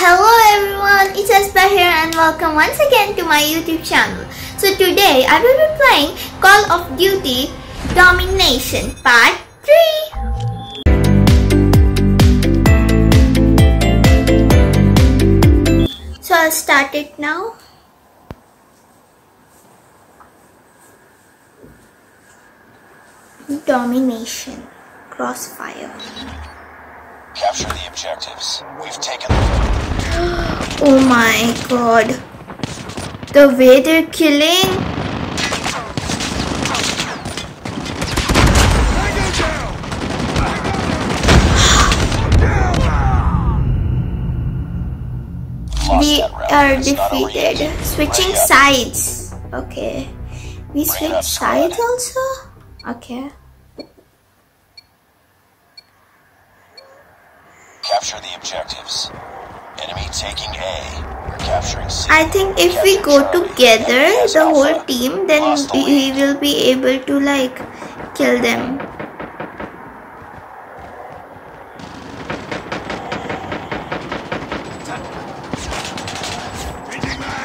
Hello everyone, it's Asbah here and welcome once again to my YouTube channel. So today I will be playing Call of Duty Domination Part 3. So I'll start it now. Domination Crossfire. Capture the objectives. We've taken Oh my god. The way they're killing. We are defeated. Switching sides. Okay. We switch sides also? Okay. Capture the objectives. Enemy taking A. We're capturing C. I think if we go together, the whole team, then we will be able to like kill them.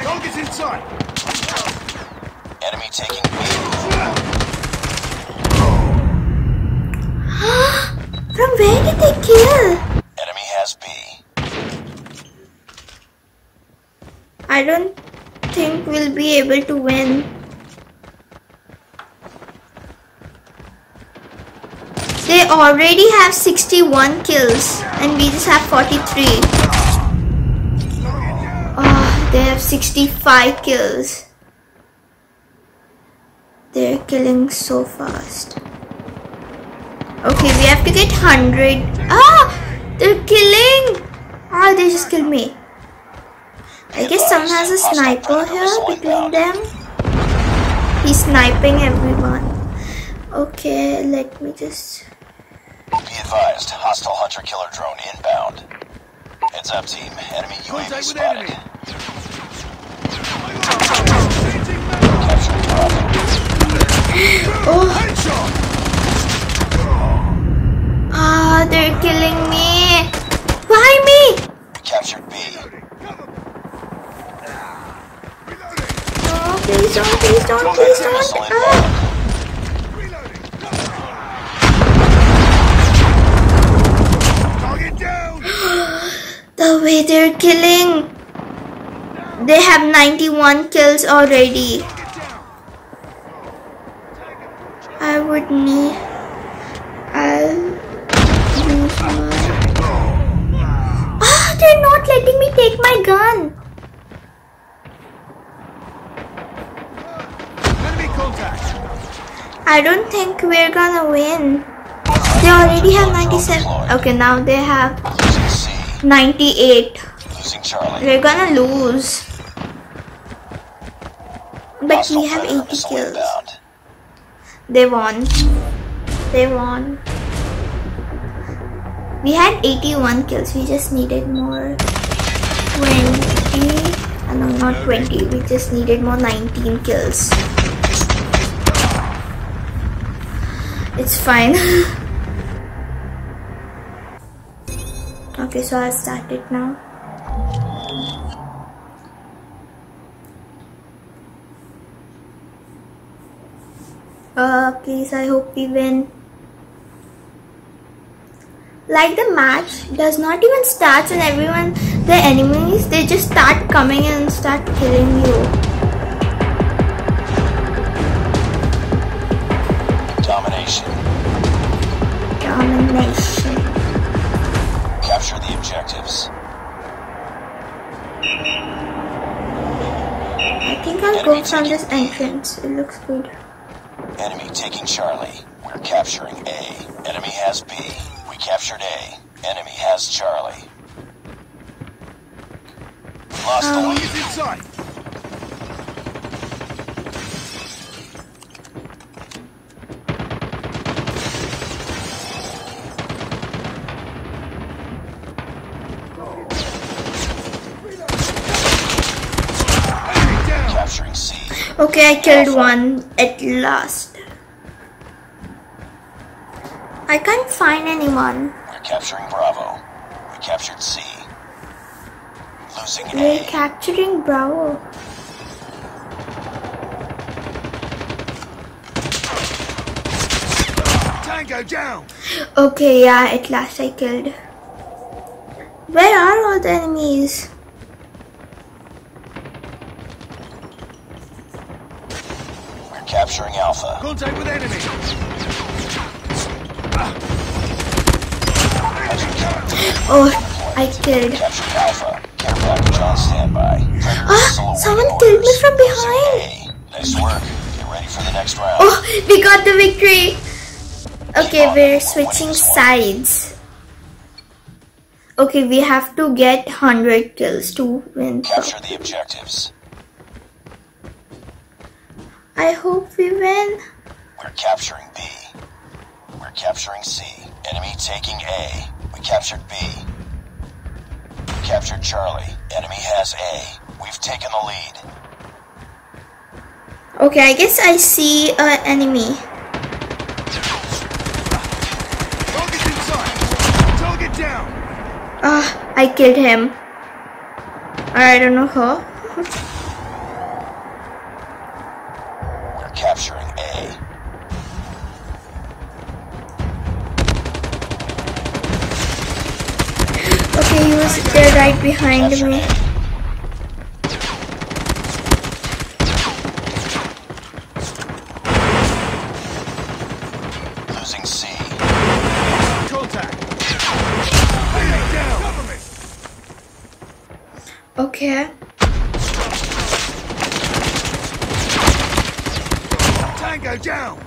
Target's inside. Enemy taking B. From where did they kill? I don't think we'll be able to win. They already have 61 kills and we just have 43. Oh, they have 65 kills. They're killing so fast. Okay, we have to get 100. Ah! They're killing! Ah, they just killed me. I guess someone has a sniper here between them. He's sniping everyone. Okay, let me just. Be advised, hostile hunter-killer drone inbound. Heads up, team. Enemy UAV spotted. Capturing Bravo. Oh! Ah, they're killing me. Why me? We captured B. please don't, please don't, please don't. Ah. The way they're killing. They have 91 kills already. I would need. I'll use my. Ah, they're not letting me take my gun. Enemy contact. I don't think we're gonna win. They already have 97. Okay, now they have 98. Losing Charlie. We're gonna lose. But we have 80 kills. They won. They won. We had 81 kills. We just needed more. 20. uh, No, not 20. We just needed more 19 kills. It's fine. okay, so I'll start it now. Uh, please, I hope we win. Like the match does not even start and everyone, the enemies, they just start coming and start killing you. Objectives. I think I'll go from this entrance. It looks good. Enemy taking Charlie. We're capturing A. Enemy has B. We captured A. Enemy has Charlie. Lost the Um, lead. inside. Capturing C. Okay, I killed one at last. I can't find anyone. We're capturing Bravo. We captured C. Losing We're A. capturing Bravo. Tango down. Okay, yeah, at last I killed. Where are all the enemies? We're capturing Alpha. Contact with enemy. Oh, I killed. Captured Alpha. Care package on standby. Ah, someone killed me from behind. Nice work. Get ready for the next round. Oh, we got the victory. Okay, we're switching sides. Okay, we have to get 100 kills to win. Capture the objectives. I hope we win. We're capturing B. We're capturing C. Enemy taking A. We captured B. We captured Charlie. Enemy has A. We've taken the lead. Okay, I guess I see an enemy. Target's inside. Target down. Ah, I killed him. I don't know how. He was there right behind me. A. Losing C. Contact. Enemy down. Cover me. Okay. Tango down.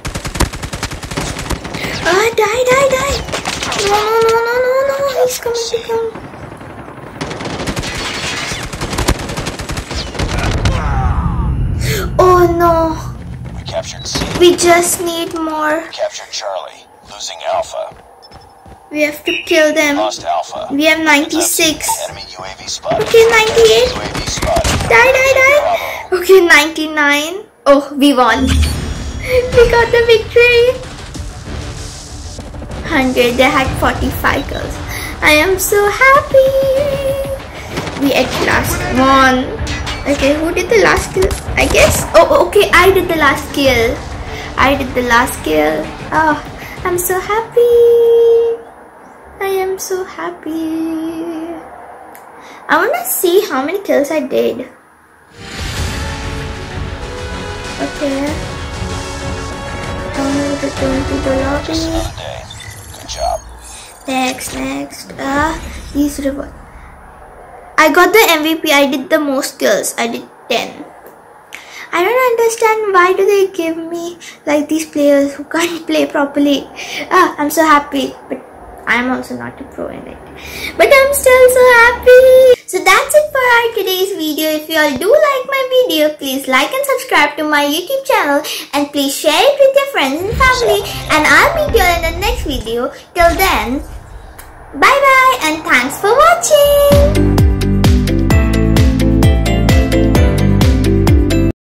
Ah, die, die, die. No, no, no, no, no, no. He's coming come. Oh no. We captured C. We just need more. Captured Charlie. Losing Alpha. We have to kill them. Lost Alpha. We have 96. Enemy UAV spotted. Okay, 98. UAV spotted. Die, die, die. Okay, 99. Oh, we won. we got the victory. 100. They had 45 kills. I am so happy. We at last won. Okay, who did the last kill? I guess. Oh, oh okay. I did the last kill. I did the last kill. Oh, I'm so happy. I am so happy. I want to see how many kills I did. Okay. I'm going to the lobby. Good job. Next, next. Ah, these reward. I got the MVP. I did the most kills. I did 10. I don't understand why do they give me like these players who can't play properly. Ah, I'm so happy. But I'm also not a pro in it. But I'm still so happy. So that's it for our today's video. If you all do like my video, please like and subscribe to my YouTube channel and please share it with your friends and family. And I'll meet you all in the next video. Till then, bye bye and thanks for watching.